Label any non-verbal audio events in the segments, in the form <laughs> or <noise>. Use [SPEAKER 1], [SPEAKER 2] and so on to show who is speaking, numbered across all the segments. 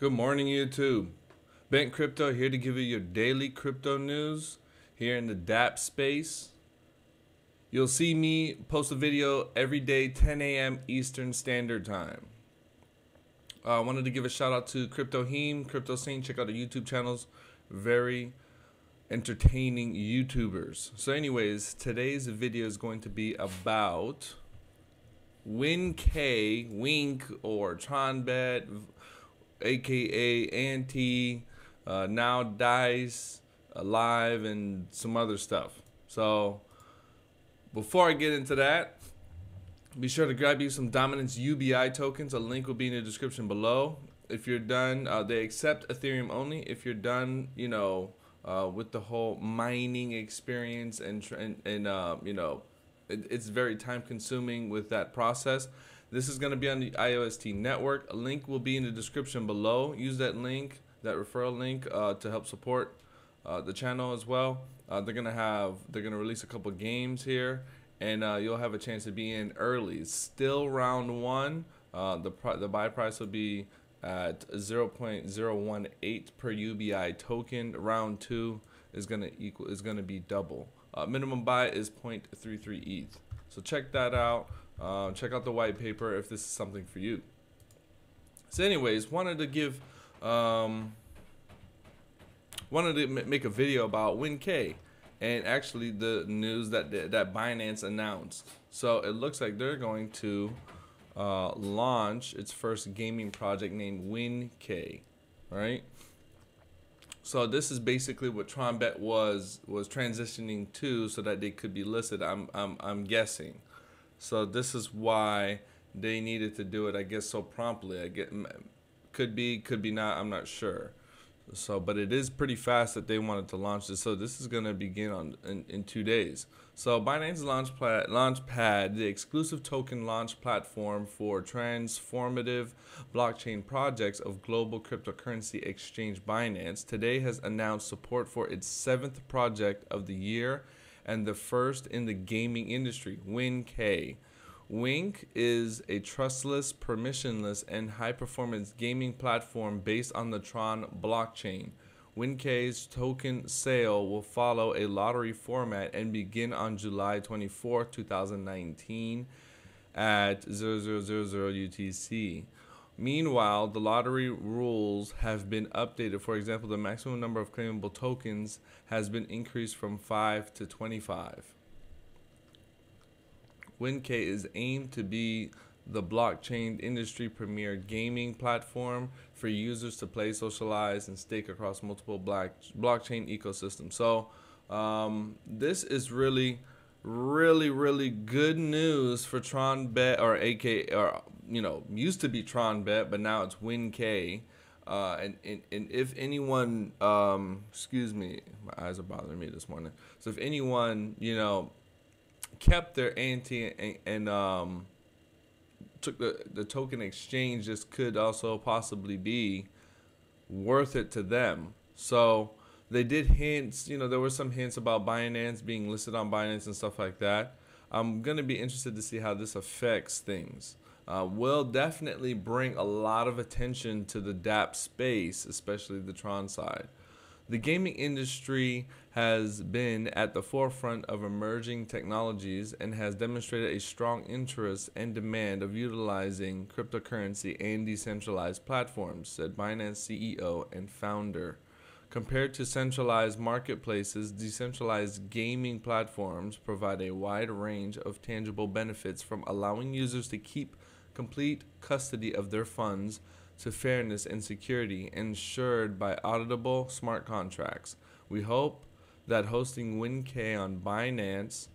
[SPEAKER 1] Good morning, YouTube. Bent Crypto here to give you your daily crypto news here in the DApp space. You'll see me post a video every day, 10 a.m. Eastern Standard Time. I uh, wanted to give a shout out to Crypto Heme, Crypto Scene. Check out the YouTube channels. Very entertaining YouTubers. So, anyways, today's video is going to be about WinK, Wink, or TronBet, aka ANTE, uh, now Dice, Alive, and some other stuff. So, before I get into that, be sure to grab you some Dominance UBI tokens. A link will be in the description below. If you're done, uh, they accept Ethereum only. If you're done, you know, uh, with the whole mining experience and and, and uh, you know, it, it's very time consuming with that process. This is going to be on the IOST network. A link will be in the description below. Use that link, that referral link, uh, to help support uh, the channel as well. Uh, they're gonna have they're gonna release a couple games here, and uh, you'll have a chance to be in early. Still round one. Uh, the the buy price will be at 0.018 per UBI token. Round two is gonna equal is gonna be double. Uh, minimum buy is 0.33 ETH. So check that out. Uh, check out the white paper if this is something for you. So, anyways, wanted to give, um, wanted to make a video about WinK, and actually the news that that Binance announced. So it looks like they're going to uh, launch its first gaming project named WinK, right? So this is basically what TronBet was was transitioning to, so that they could be listed. I'm I'm I'm guessing. So this is why they needed to do it. I guess so promptly. I get could be could be not. I'm not sure. So, but it is pretty fast that they wanted to launch this. So this is going to begin on in, in two days. So Binance launch plat, Launchpad, the exclusive token launch platform for transformative blockchain projects of global cryptocurrency exchange Binance, today has announced support for its seventh project of the year and the first in the gaming industry, WinK. Wink is a trustless, permissionless, and high performance gaming platform based on the Tron blockchain. WinK's token sale will follow a lottery format and begin on July 24, 2019 at 0000 UTC. Meanwhile, the lottery rules have been updated. For example, the maximum number of claimable tokens has been increased from 5 to 25. WinK is aimed to be the blockchain industry premier gaming platform for users to play, socialize, and stake across multiple blockchain ecosystems. So, um, this is really, really, really good news for Tron Bet or AK or you know, used to be Tron Bet but now it's WinK. Uh, and, and, and if anyone, um, excuse me, my eyes are bothering me this morning. So if anyone, you know, kept their ante and, and um, took the, the token exchange, this could also possibly be worth it to them. So they did hints, you know, there were some hints about Binance being listed on Binance and stuff like that. I'm going to be interested to see how this affects things uh, will definitely bring a lot of attention to the DApp space, especially the Tron side. The gaming industry has been at the forefront of emerging technologies and has demonstrated a strong interest and demand of utilizing cryptocurrency and decentralized platforms, said Binance CEO and founder. Compared to centralized marketplaces, decentralized gaming platforms provide a wide range of tangible benefits from allowing users to keep complete custody of their funds to fairness and security ensured by auditable smart contracts. We hope that hosting WinK on Binance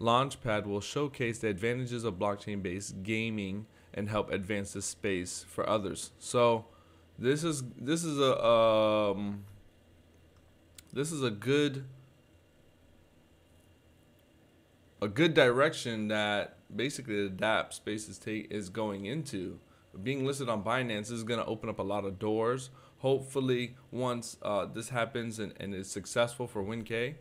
[SPEAKER 1] Launchpad will showcase the advantages of blockchain based gaming and help advance the space for others. So this is this is a um, this is a good a good direction that basically the DApp space is take is going into. Being listed on Binance is going to open up a lot of doors. Hopefully, once uh, this happens and, and is successful for WinK,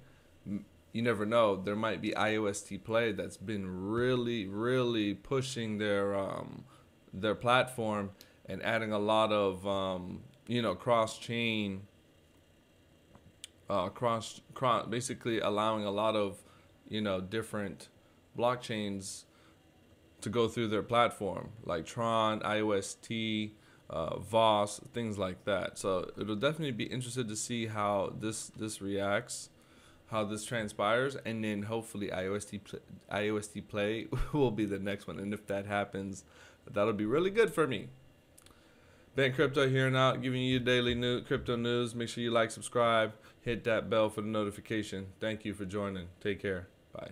[SPEAKER 1] you never know. There might be IOST Play that's been really, really pushing their um, their platform and adding a lot of um, you know, cross chain, uh, cross, cross, basically allowing a lot of, you know, different blockchains to go through their platform, like Tron, IOST, uh, Voss, things like that. So it'll definitely be interested to see how this this reacts, how this transpires, and then hopefully IOST pl- IOST play <laughs> will be the next one. And if that happens, that'll be really good for me. Bent Crypto here and out, giving you daily new crypto news. Make sure you like, subscribe, hit that bell for the notification. Thank you for joining. Take care. Bye.